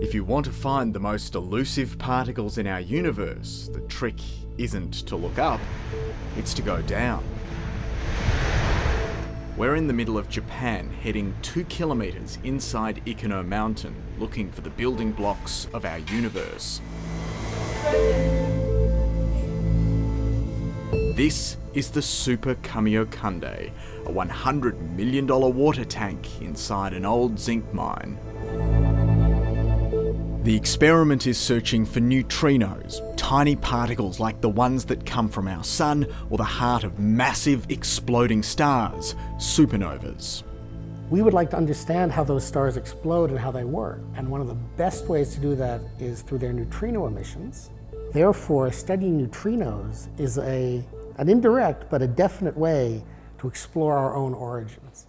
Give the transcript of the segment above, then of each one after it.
If you want to find the most elusive particles in our universe, the trick isn't to look up, it's to go down. We're in the middle of Japan, heading two kilometres inside Ikeno Mountain, looking for the building blocks of our universe. This is the Super Kamiokande, a $100 million water tank inside an old zinc mine. The experiment is searching for neutrinos, tiny particles like the ones that come from our sun or the heart of massive exploding stars, supernovas. We would like to understand how those stars explode and how they work. And one of the best ways to do that is through their neutrino emissions. Therefore, studying neutrinos is a, an indirect but a definite way to explore our own origins.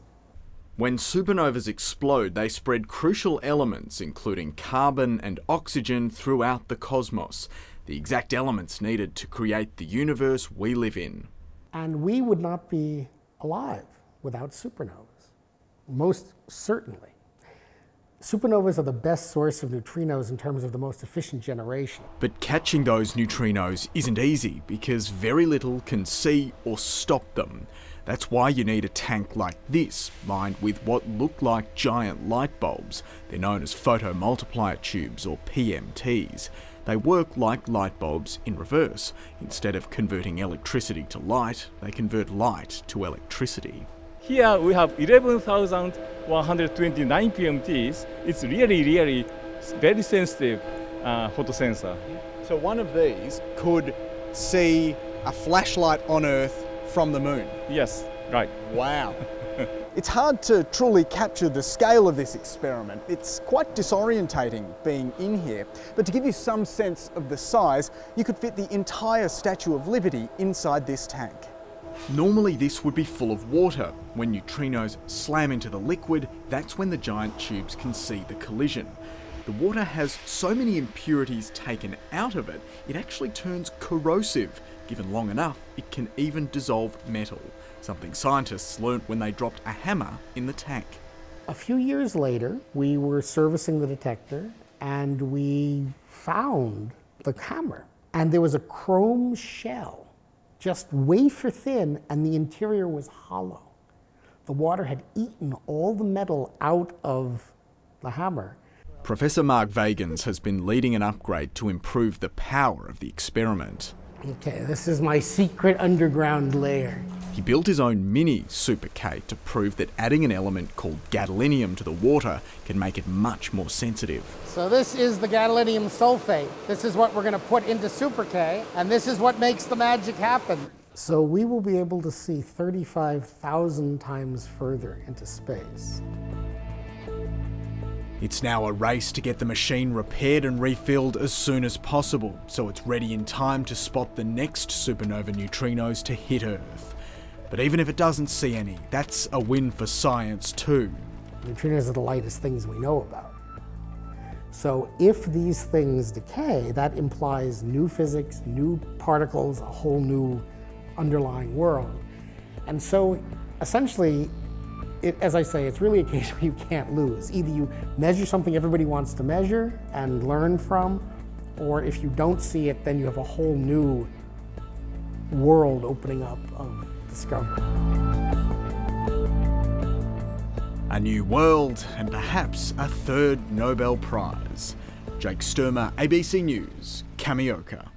When supernovas explode, they spread crucial elements, including carbon and oxygen, throughout the cosmos, the exact elements needed to create the universe we live in. And we would not be alive without supernovas, most certainly. Supernovas are the best source of neutrinos in terms of the most efficient generation. But catching those neutrinos isn't easy because very little can see or stop them. That's why you need a tank like this, lined with what look like giant light bulbs. They're known as photomultiplier tubes or PMTs. They work like light bulbs in reverse. Instead of converting electricity to light, they convert light to electricity. Here we have 11,129 PMTs. It's really, really very sensitive uh, photosensor. So one of these could see a flashlight on Earth from the moon. Yes, right. Wow. it's hard to truly capture the scale of this experiment. It's quite disorientating being in here. But to give you some sense of the size, you could fit the entire Statue of Liberty inside this tank. Normally this would be full of water. When neutrinos slam into the liquid, that's when the giant tubes can see the collision. The water has so many impurities taken out of it, it actually turns corrosive. Given long enough, it can even dissolve metal, something scientists learnt when they dropped a hammer in the tank. A few years later, we were servicing the detector and we found the hammer. And there was a chrome shell, just wafer thin, and the interior was hollow. The water had eaten all the metal out of the hammer Professor Mark Vagins has been leading an upgrade to improve the power of the experiment. Okay, this is my secret underground lair. He built his own mini Super K to prove that adding an element called gadolinium to the water can make it much more sensitive. So this is the gadolinium sulfate. This is what we're going to put into Super K, and this is what makes the magic happen. So we will be able to see 35,000 times further into space. It's now a race to get the machine repaired and refilled as soon as possible, so it's ready in time to spot the next supernova neutrinos to hit Earth. But even if it doesn't see any, that's a win for science too. Neutrinos are the lightest things we know about. So if these things decay, that implies new physics, new particles, a whole new underlying world. And so essentially, it, as I say, it's really a case where you can't lose. Either you measure something everybody wants to measure and learn from, or if you don't see it, then you have a whole new world opening up of A new world, and perhaps a third Nobel Prize. Jake Sturmer, ABC News, Kamioka.